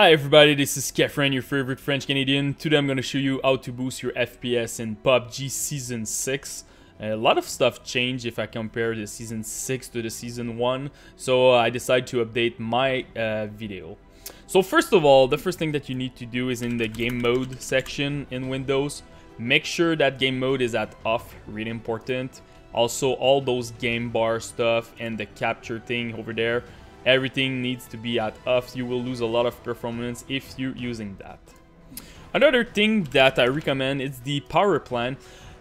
Hi everybody, this is Kephren, your favorite French Canadian. Today I'm going to show you how to boost your FPS in PUBG Season 6. A lot of stuff changed if I compare the Season 6 to the Season 1, so I decided to update my uh, video. So first of all, the first thing that you need to do is in the game mode section in Windows, make sure that game mode is at off, really important. Also all those game bar stuff and the capture thing over there, everything needs to be at off. You will lose a lot of performance if you're using that. Another thing that I recommend is the power plan.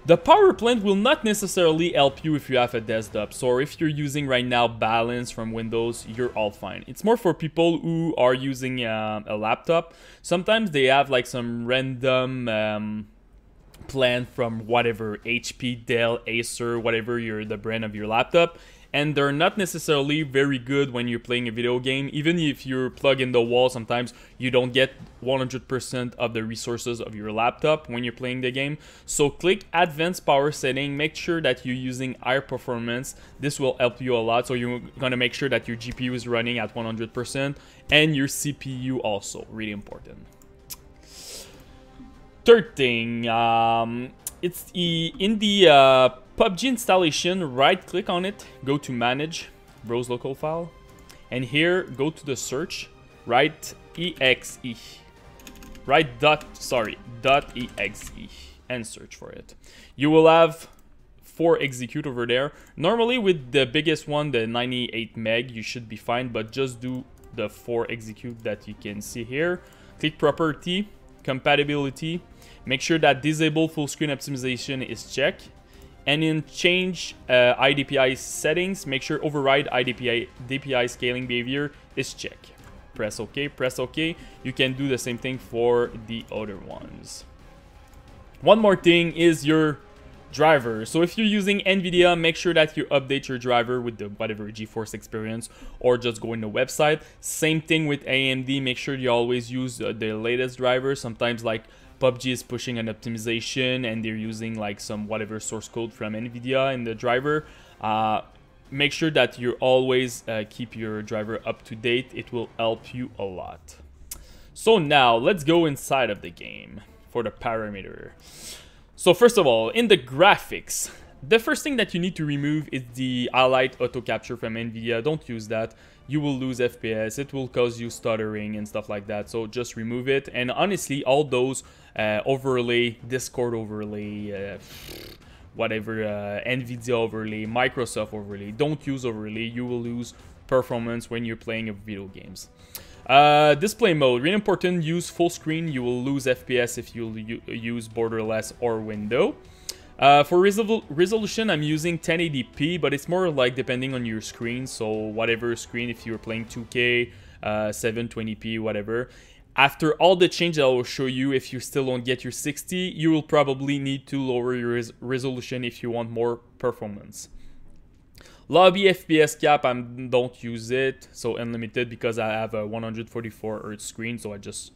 The power plan will not necessarily help you if you have a desktop, so if you're using right now balance from Windows, you're all fine. It's more for people who are using uh, a laptop. Sometimes they have like some random um, plan from whatever, HP, Dell, Acer, whatever your the brand of your laptop, and they're not necessarily very good when you're playing a video game. Even if you're plugged in the wall, sometimes you don't get 100% of the resources of your laptop when you're playing the game. So click advanced power setting, make sure that you're using higher performance. This will help you a lot. So you're gonna make sure that your GPU is running at 100% and your CPU also, really important. Third thing, um, it's in the uh, PUBG installation, right click on it, go to manage, browse local file, and here go to the search, write exe, write dot, sorry, dot exe, and search for it. You will have four execute over there. Normally with the biggest one, the 98 meg, you should be fine, but just do the four execute that you can see here. Click property, compatibility, make sure that disable full screen optimization is checked and in change uh, high DPI settings, make sure override IDPI DPI scaling behavior is check. Press OK, press OK. You can do the same thing for the other ones. One more thing is your driver. So if you're using NVIDIA, make sure that you update your driver with the whatever GeForce experience or just go in the website. Same thing with AMD, make sure you always use uh, the latest driver. Sometimes like PUBG is pushing an optimization and they're using like some whatever source code from NVIDIA in the driver. Uh, make sure that you always uh, keep your driver up to date. It will help you a lot. So now let's go inside of the game for the parameter. So first of all, in the graphics, the first thing that you need to remove is the highlight auto capture from NVIDIA. Don't use that. You will lose FPS. It will cause you stuttering and stuff like that. So just remove it. And honestly, all those uh, overlay, Discord overlay, uh, whatever, uh, NVIDIA overlay, Microsoft overlay, don't use overlay. You will lose performance when you're playing a video games. Uh, display mode, really important, use full screen. You will lose FPS if you use borderless or window. Uh, for resol resolution, I'm using 1080p, but it's more like depending on your screen. So whatever screen, if you're playing 2K, uh, 720p, whatever. After all the changes I will show you, if you still don't get your 60, you will probably need to lower your res resolution if you want more performance. Lobby FPS cap, I don't use it, so unlimited because I have a 144 Hz screen, so I just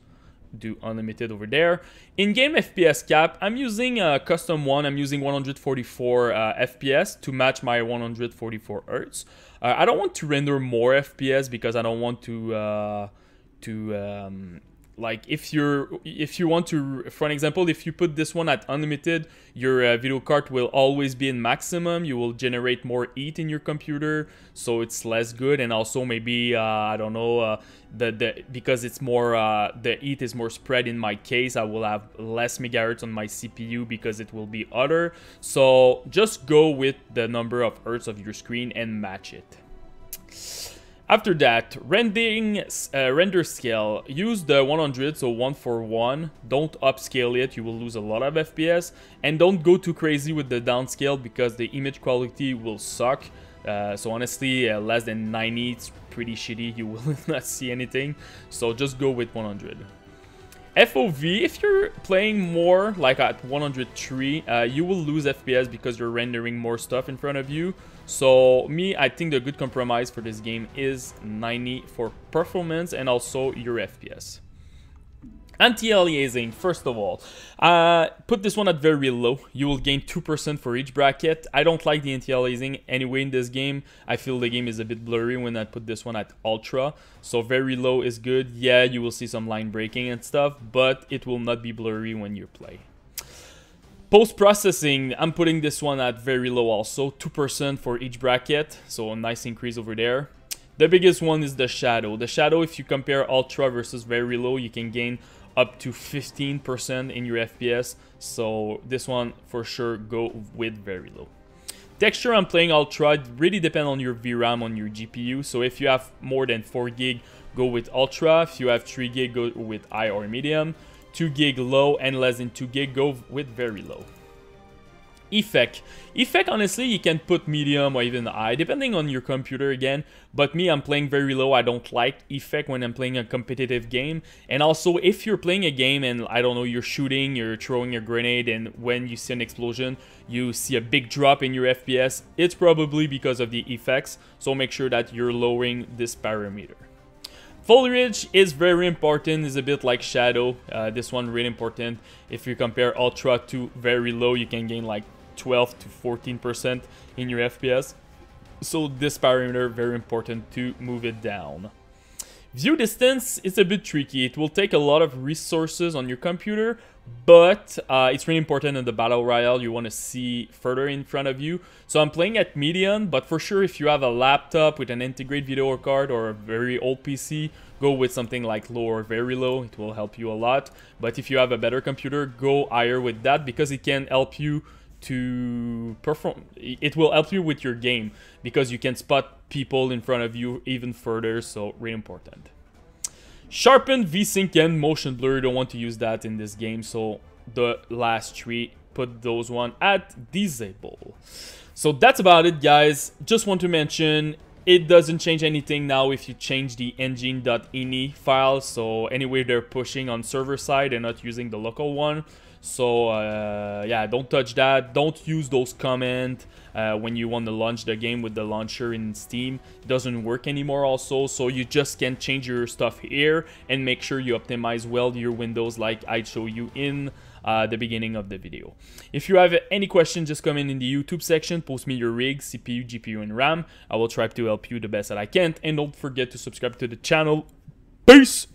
do unlimited over there. In-game FPS cap, I'm using a custom one. I'm using 144 uh, FPS to match my 144 Hz. Uh, I don't want to render more FPS because I don't want to uh, to um, like if you're if you want to for an example if you put this one at unlimited your uh, video card will always be in maximum. You will generate more heat in your computer so it's less good. And also maybe uh, i don't know uh, the, the because it's more uh, the heat is more spread in my case i will have less megahertz on my cpu because it will be other so just go with the number of hertz of your screen and match it after that, rendering uh, render scale. Use the 100, so 1 for 1. Don't upscale it, you will lose a lot of FPS. And don't go too crazy with the downscale because the image quality will suck. Uh, so honestly, uh, less than 90, it's pretty shitty. You will not see anything. So just go with 100. FOV, if you're playing more like at 103, uh, you will lose FPS because you're rendering more stuff in front of you. So me, I think the good compromise for this game is 90 for performance and also your FPS. Anti-aliasing, first of all, uh, put this one at very low. You will gain 2% for each bracket. I don't like the anti-aliasing anyway in this game. I feel the game is a bit blurry when I put this one at ultra. So very low is good. Yeah, you will see some line breaking and stuff, but it will not be blurry when you play. Post-processing, I'm putting this one at very low also, 2% for each bracket, so a nice increase over there. The biggest one is the shadow. The shadow, if you compare ultra versus very low, you can gain up to 15% in your FPS. So this one for sure go with very low. Texture I'm playing Ultra, it really depend on your VRAM on your GPU. So if you have more than 4 gig, go with Ultra. If you have 3 gig, go with high or medium. 2 gig low and less than 2 gig, go with very low. Effect. Effect, honestly, you can put medium or even high, depending on your computer again. But me, I'm playing very low. I don't like effect when I'm playing a competitive game. And also, if you're playing a game and, I don't know, you're shooting, you're throwing a grenade, and when you see an explosion, you see a big drop in your FPS, it's probably because of the effects. So make sure that you're lowering this parameter. Foliage is very important, is a bit like Shadow. Uh, this one really important. If you compare Ultra to very low, you can gain like 12 to 14% in your FPS. So this parameter very important to move it down. View distance is a bit tricky. It will take a lot of resources on your computer, but uh, it's really important in the Battle Royale. You want to see further in front of you. So I'm playing at medium, but for sure if you have a laptop with an integrated video card or a very old PC, go with something like low or very low. It will help you a lot. But if you have a better computer, go higher with that because it can help you to perform. It will help you with your game because you can spot people in front of you even further so really important. Sharpen vsync and motion blur you don't want to use that in this game so the last three put those one at disable. So that's about it guys. Just want to mention it doesn't change anything now if you change the engine.ini file so anyway they're pushing on server side and not using the local one so uh, yeah, don't touch that. Don't use those commands uh, when you want to launch the game with the launcher in Steam. It doesn't work anymore also, so you just can change your stuff here and make sure you optimize well your windows like I show you in uh, the beginning of the video. If you have any questions, just comment in the YouTube section, post me your rig, CPU, GPU, and RAM. I will try to help you the best that I can, and don't forget to subscribe to the channel. Peace!